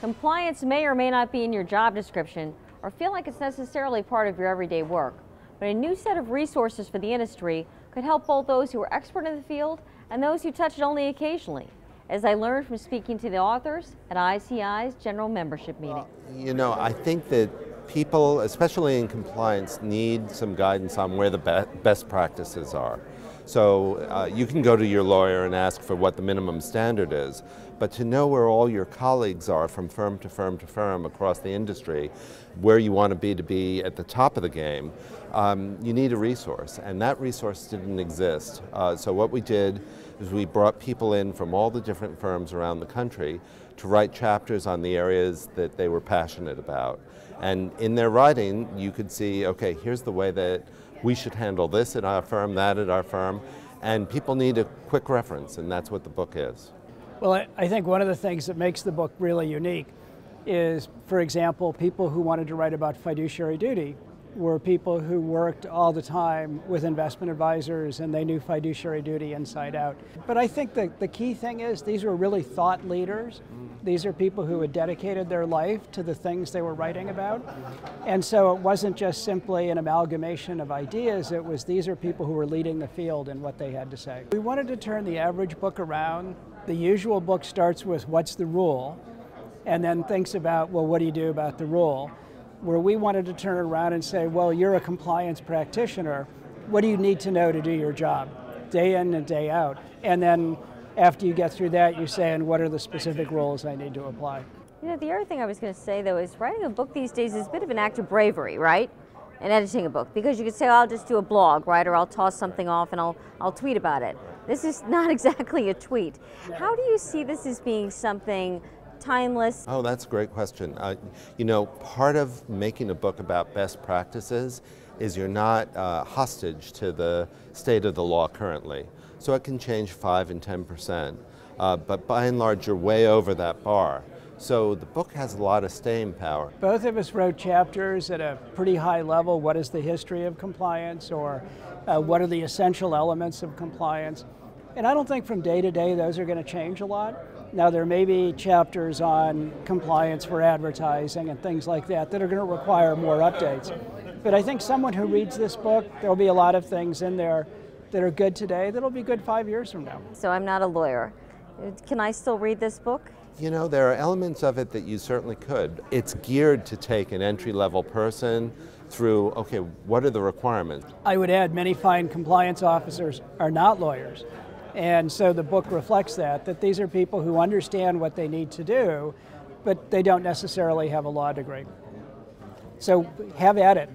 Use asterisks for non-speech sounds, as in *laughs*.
Compliance may or may not be in your job description or feel like it's necessarily part of your everyday work, but a new set of resources for the industry could help both those who are expert in the field and those who touch it only occasionally, as I learned from speaking to the authors at ICI's general membership meeting. You know, I think that people, especially in compliance, need some guidance on where the be best practices are. So uh, you can go to your lawyer and ask for what the minimum standard is, but to know where all your colleagues are from firm to firm to firm across the industry, where you want to be to be at the top of the game, um, you need a resource, and that resource didn't exist. Uh, so what we did is we brought people in from all the different firms around the country to write chapters on the areas that they were passionate about. And in their writing, you could see, okay, here's the way that we should handle this at our firm, that at our firm, and people need a quick reference, and that's what the book is. Well, I think one of the things that makes the book really unique is, for example, people who wanted to write about fiduciary duty were people who worked all the time with investment advisors and they knew fiduciary duty inside out. But I think that the key thing is these were really thought leaders. Mm. These are people who had dedicated their life to the things they were writing about. And so it wasn't just simply an amalgamation of ideas, it was these are people who were leading the field in what they had to say. We wanted to turn the average book around. The usual book starts with what's the rule and then thinks about, well, what do you do about the rule? Where we wanted to turn around and say, well, you're a compliance practitioner. What do you need to know to do your job, day in and day out? And then after you get through that, you say, and what are the specific rules I need to apply? You know, the other thing I was going to say, though, is writing a book these days is a bit of an act of bravery, right? And editing a book, because you could say, oh, I'll just do a blog, right? Or I'll toss something off and I'll, I'll tweet about it. This is *laughs* not exactly a tweet. How do you see this as being something timeless? Oh, that's a great question. Uh, you know, part of making a book about best practices is you're not uh, hostage to the state of the law currently. So it can change 5 and 10 percent, uh, but by and large you're way over that bar. So the book has a lot of staying power. Both of us wrote chapters at a pretty high level. What is the history of compliance or uh, what are the essential elements of compliance? And I don't think from day to day those are going to change a lot. Now, there may be chapters on compliance for advertising and things like that that are going to require more updates. But I think someone who reads this book, there'll be a lot of things in there that are good today that'll be good five years from now. So I'm not a lawyer. Can I still read this book? You know, there are elements of it that you certainly could. It's geared to take an entry level person through, okay, what are the requirements? I would add many fine compliance officers are not lawyers. And so the book reflects that, that these are people who understand what they need to do, but they don't necessarily have a law degree. So have at it.